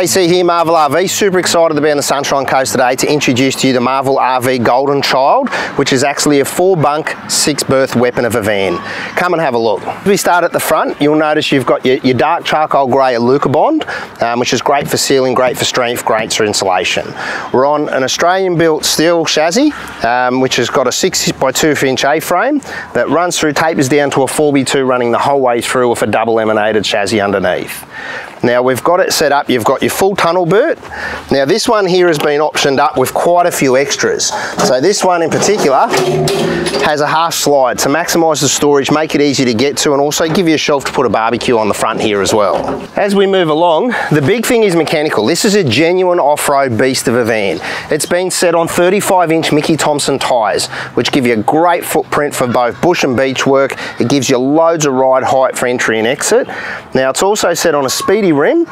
JC here, Marvel RV. Super excited to be on the Sunshine Coast today to introduce to you the Marvel RV Golden Child, which is actually a four bunk, six berth weapon of a van. Come and have a look. As we start at the front, you'll notice you've got your, your dark charcoal grey Alucobond, um, which is great for sealing, great for strength, great for insulation. We're on an Australian built steel chassis, um, which has got a six by two inch A-frame that runs through, tapers down to a 4x2 running the whole way through with a double emanated chassis underneath. Now we've got it set up, you've got your full tunnel boot. Now this one here has been optioned up with quite a few extras. So this one in particular has a half slide to maximise the storage, make it easy to get to and also give you a shelf to put a barbecue on the front here as well. As we move along, the big thing is mechanical. This is a genuine off-road beast of a van. It's been set on 35 inch Mickey Thompson tyres, which give you a great footprint for both bush and beach work. It gives you loads of ride height for entry and exit. Now it's also set on a speedy rim.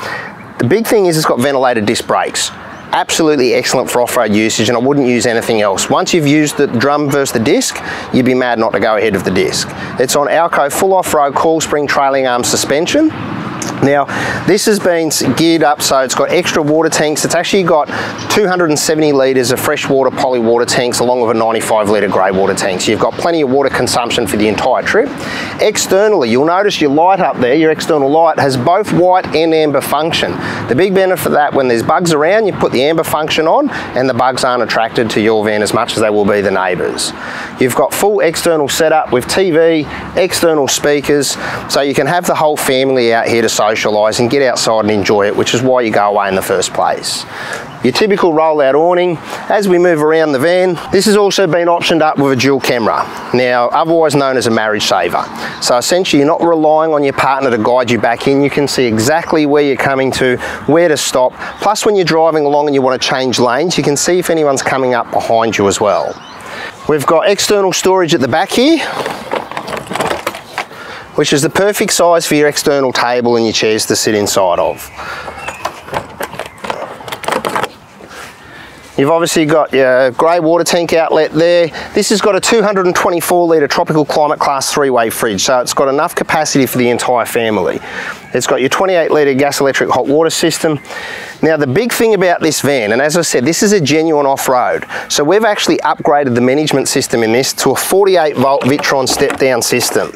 The big thing is it's got ventilated disc brakes absolutely excellent for off-road usage and I wouldn't use anything else. Once you've used the drum versus the disc, you'd be mad not to go ahead of the disc. It's on AL-KO full off-road coil spring trailing arm suspension. Now, this has been geared up so it's got extra water tanks. It's actually got 270 litres of freshwater poly water tanks along with a 95 litre grey water tank. So you've got plenty of water consumption for the entire trip. Externally, you'll notice your light up there, your external light has both white and amber function. The big benefit of that, when there's bugs around, you put the amber function on and the bugs aren't attracted to your van as much as they will be the neighbours. You've got full external setup with TV, external speakers, so you can have the whole family out here to socialise and get outside and enjoy it, which is why you go away in the first place. Your typical rollout awning. As we move around the van, this has also been optioned up with a dual camera. Now, otherwise known as a marriage saver. So essentially, you're not relying on your partner to guide you back in. You can see exactly where you're coming to, where to stop. Plus, when you're driving along and you want to change lanes, you can see if anyone's coming up behind you as well. We've got external storage at the back here which is the perfect size for your external table and your chairs to sit inside of. You've obviously got your grey water tank outlet there. This has got a 224 litre tropical climate class three-way fridge, so it's got enough capacity for the entire family. It's got your 28 litre gas electric hot water system. Now the big thing about this van, and as I said, this is a genuine off-road. So we've actually upgraded the management system in this to a 48 volt Victron step down system.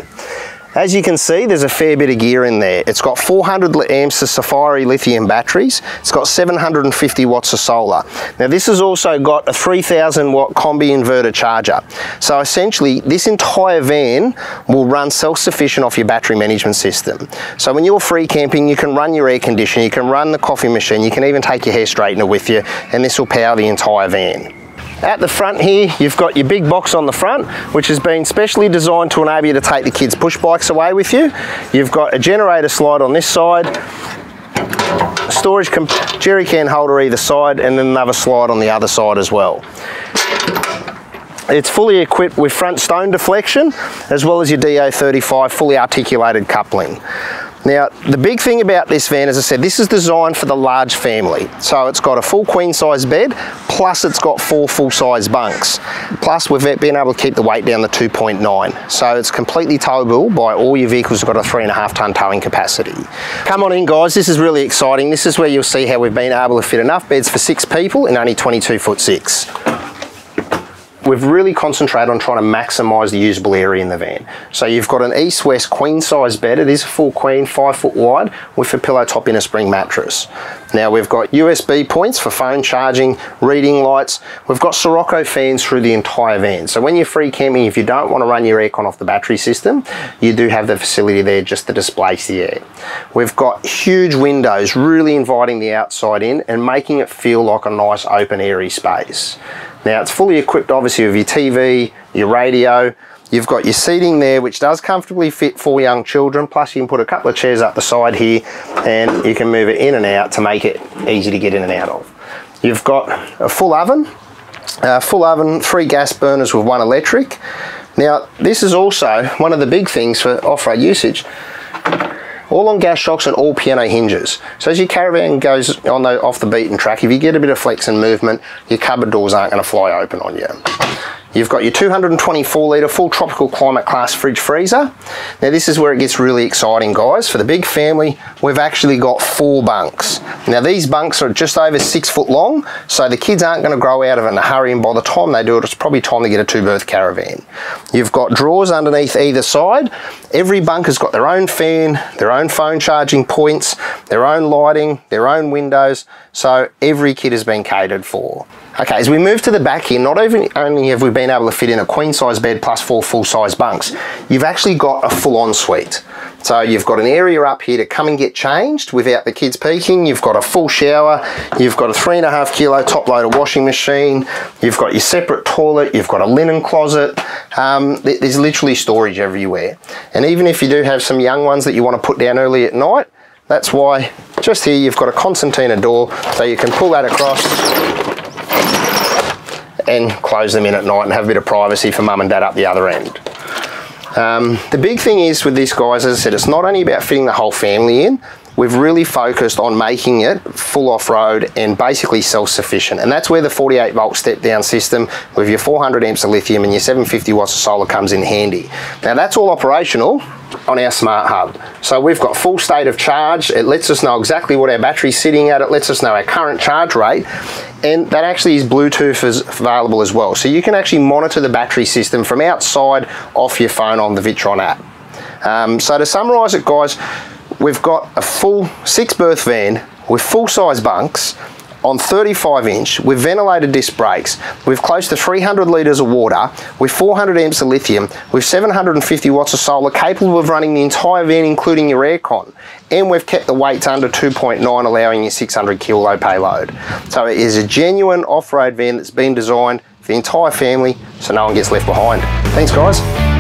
As you can see, there's a fair bit of gear in there. It's got 400 amps of Safari lithium batteries. It's got 750 watts of solar. Now this has also got a 3000 watt combi inverter charger. So essentially, this entire van will run self-sufficient off your battery management system. So when you're free camping, you can run your air conditioner, you can run the coffee machine, you can even take your hair straightener with you, and this will power the entire van. At the front here, you've got your big box on the front, which has been specially designed to enable you to take the kids' push bikes away with you. You've got a generator slide on this side, storage jerry can holder either side, and then another slide on the other side as well. It's fully equipped with front stone deflection, as well as your DA35 fully articulated coupling. Now, the big thing about this van, as I said, this is designed for the large family. So it's got a full queen size bed, plus it's got four full size bunks. Plus we've been able to keep the weight down to 2.9. So it's completely towable by all your vehicles have got a three and a half ton towing capacity. Come on in guys, this is really exciting. This is where you'll see how we've been able to fit enough beds for six people in only 22 foot six we've really concentrated on trying to maximise the usable area in the van. So you've got an east-west queen size bed. It is a full queen, five foot wide, with a pillow top a spring mattress. Now we've got USB points for phone charging, reading lights. We've got Sirocco fans through the entire van. So when you're free camping, if you don't want to run your aircon off the battery system, you do have the facility there just to displace the air. We've got huge windows, really inviting the outside in and making it feel like a nice open airy space. Now it's fully equipped obviously with your TV, your radio, You've got your seating there, which does comfortably fit four young children. Plus you can put a couple of chairs up the side here and you can move it in and out to make it easy to get in and out of. You've got a full oven, a full oven, three gas burners with one electric. Now, this is also one of the big things for off-road usage all on gas shocks and all piano hinges. So as your caravan goes on the, off the beaten track, if you get a bit of flex and movement, your cupboard doors aren't going to fly open on you. You've got your 224 litre full tropical climate class fridge freezer. Now this is where it gets really exciting guys. For the big family, we've actually got four bunks. Now these bunks are just over six foot long, so the kids aren't gonna grow out of it in a hurry and by the time they do it, it's probably time to get a two berth caravan. You've got drawers underneath either side. Every bunk has got their own fan, their own phone charging points, their own lighting, their own windows, so every kid has been catered for. Okay, as we move to the back here, not only have we been able to fit in a queen size bed plus four full size bunks, you've actually got a full on suite. So you've got an area up here to come and get changed without the kids peeking. You've got a full shower. You've got a three and a half kilo top loader washing machine. You've got your separate toilet. You've got a linen closet. Um, there's literally storage everywhere. And even if you do have some young ones that you want to put down early at night, that's why just here you've got a concertina door so you can pull that across and close them in at night and have a bit of privacy for mum and dad up the other end. Um, the big thing is with this guys, as I said, it's not only about fitting the whole family in, we've really focused on making it full off-road and basically self-sufficient and that's where the 48 volt step down system with your 400 amps of lithium and your 750 watts of solar comes in handy. Now that's all operational on our smart hub. So we've got full state of charge. It lets us know exactly what our battery's sitting at. It lets us know our current charge rate. And that actually is Bluetooth is available as well. So you can actually monitor the battery system from outside off your phone on the Victron app. Um, so to summarize it guys, we've got a full six berth van with full size bunks on 35 inch with ventilated disc brakes, with close to 300 litres of water, with 400 amps of lithium, with 750 watts of solar capable of running the entire van including your aircon. And we've kept the weights under 2.9 allowing your 600 kilo payload. So it is a genuine off-road van that's been designed for the entire family so no one gets left behind. Thanks guys.